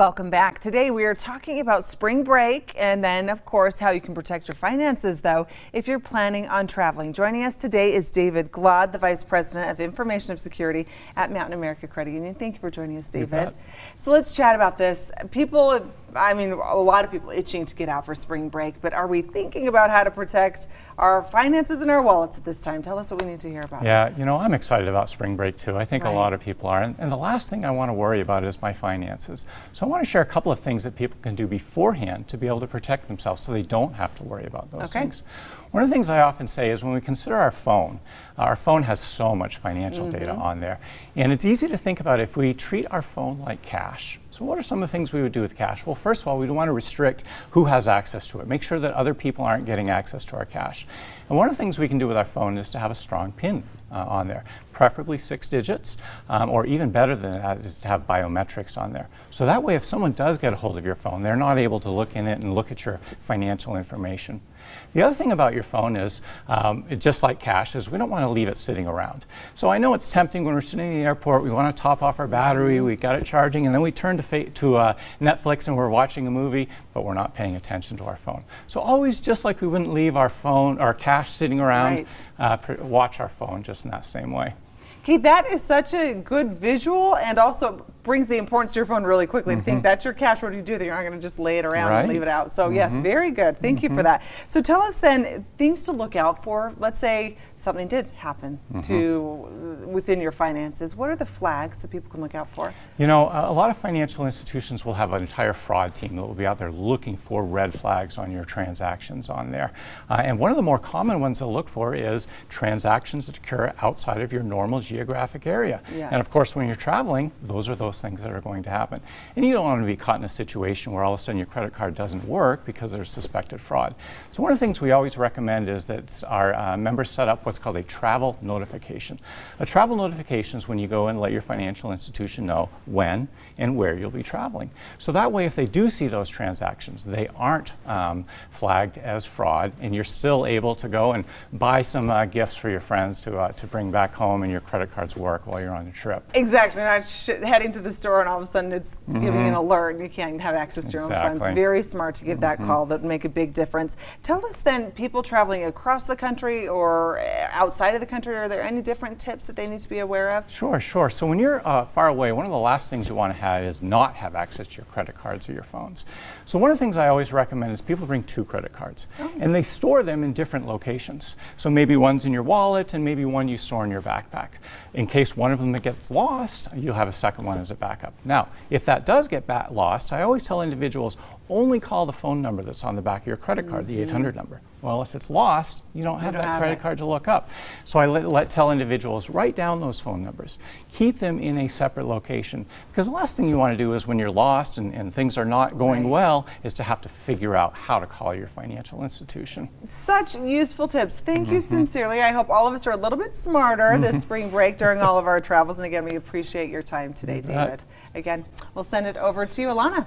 Welcome back. Today we are talking about spring break and then, of course, how you can protect your finances, though, if you're planning on traveling. Joining us today is David Glod, the Vice President of Information of Security at Mountain America Credit Union. Thank you for joining us, David. So let's chat about this. People, I mean, a lot of people itching to get out for spring break, but are we thinking about how to protect our finances and our wallets at this time? Tell us what we need to hear about. Yeah, you know, I'm excited about spring break too. I think right. a lot of people are. And, and the last thing I want to worry about is my finances. So I want to share a couple of things that people can do beforehand to be able to protect themselves so they don't have to worry about those okay. things. One of the things I often say is when we consider our phone, our phone has so much financial mm -hmm. data mm-hmm. on there. And it's easy to think about if we treat our phone like cash. So what are some of the things we would do with cash? Well, first of all, we'd want to restrict who has access to it. Make sure that other people aren't getting access to our cash. And one of the things we can do with our phone is to have a strong PIN uh, on there, preferably six digits, um, or even better than that is to have biometrics on there. So that way, if someone does get a hold of your phone, they're not able to look in it and look at your financial information. The other thing about your phone is, um, just like cash, is we don't want to leave it sitting around. So I know it's tempting when we're sitting in the airport, we want to top off our battery, we got it charging, and then we turn to, to uh, Netflix and we're watching a movie, but we're not paying attention to our phone. So always, just like we wouldn't leave our phone, our cash sitting around, right. uh, watch our phone just in that same way. Okay, that is such a good visual and also brings the importance to your phone really quickly mm -hmm. to think mm-hmm. that's your cash. What do you do? That you're not going to just lay it around right. and leave it out. So, mm -hmm. yes, mm-hmm. very good. Thank mm -hmm. you for mm-hmm. that. So, tell us then things to look out for. Let's say something did happen to within your finances. What are the flags that people can look out for? You know, a lot of financial institutions will have an entire fraud team that will be out there looking for red flags on your transactions on there. Uh, and one of the more common ones to look for is transactions that occur outside of your normal geographic area. Yes. And of course, when you're traveling, those are those things that are going to happen. And you don't want to be caught in a situation where all of a sudden your credit card doesn't work because there's suspected fraud. So one of the things we always recommend is that our uh, members set up what's called a travel notification. A travel notification is when you go and let your financial institution know when and where you'll be traveling. So that way, if they do see those transactions, they aren't um, flagged as fraud, and you're still able to go and buy some uh, gifts for your friends to, uh, to bring back home and your credit cards work while you're on the trip. Exactly. And Not heading to the store and all of a sudden it's mm -hmm. giving an alert and you can't have access to your exactly. own funds. Very smart to give that mm -hmm. call that would make a big difference. Tell us then, people traveling across the country or uh, outside of the country, are there any different tips that they need to be aware of? Sure, sure. So when you're uh, far away, one of the last things you want to have is not have access to your credit cards or your phones. So one of the things I always recommend is people bring two credit cards oh. and they store them in different locations. So maybe one's in your wallet and maybe one you store in your backpack. In case one of them gets lost, you'll have a second one as a backup. Now, if that does get lost, I always tell individuals only call the phone number that's on the back of your credit card, mm -hmm. the 800 number. Well, if it's lost, you don't have you don't that have credit it. card to look up. So I let, let, tell individuals write down those phone numbers, keep them in a separate location, because the last thing you want to do is when you're lost and, and things are not going right. well, is to have to figure out how to call your financial institution. Such useful tips. Thank mm -hmm. you mm-hmm. sincerely. I hope all of us are a little bit smarter this mm-hmm. spring break during all of our travels. And again, we appreciate your time today, David. Again, we'll send it over to you, Alana.